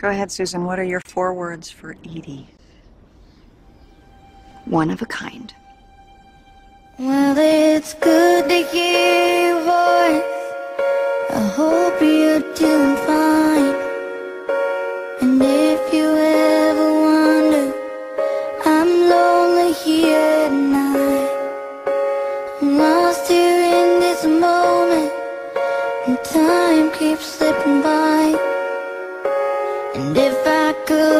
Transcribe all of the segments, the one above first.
Go ahead, Susan. What are your four words for Edie? One of a kind. Well, it's good to hear your voice. I hope you're doing fine. And if you ever wonder, I'm lonely here tonight. I'm lost here in this moment, and time keeps slipping by if I could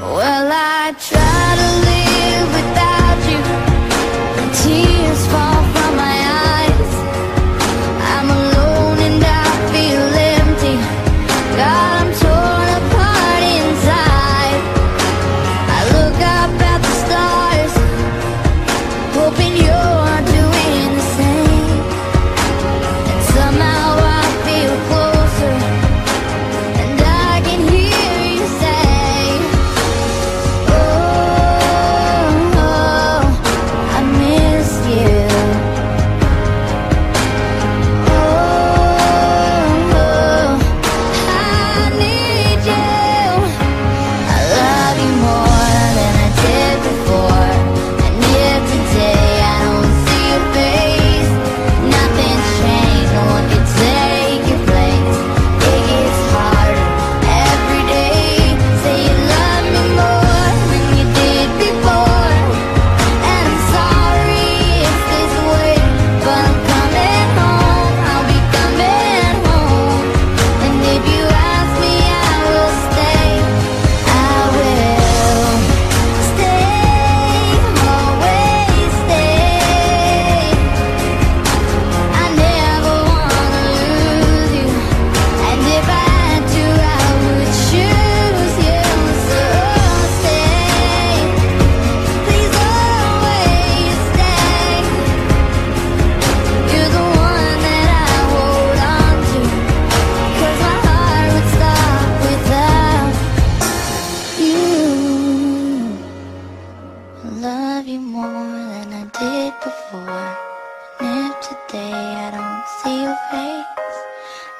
Well, I tried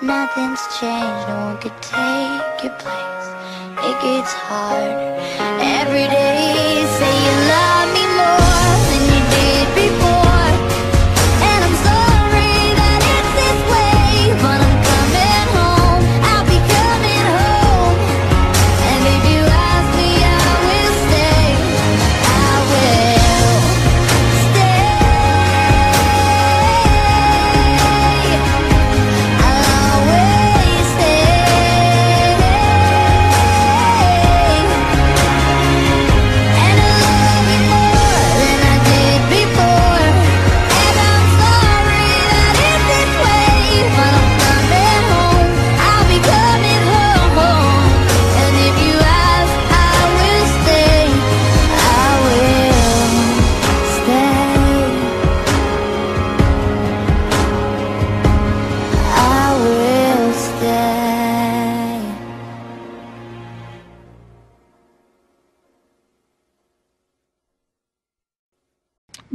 Nothing's changed, no one could take your place. It gets harder every day. Say you love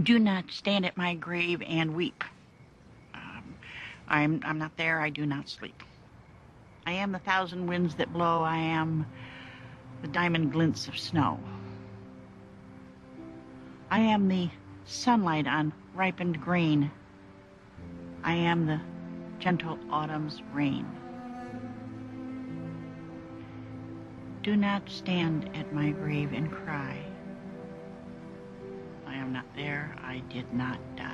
do not stand at my grave and weep. Um, I'm, I'm not there. I do not sleep. I am the thousand winds that blow. I am the diamond glints of snow. I am the sunlight on ripened grain. I am the gentle autumn's rain. Do not stand at my grave and cry am not there. I did not die.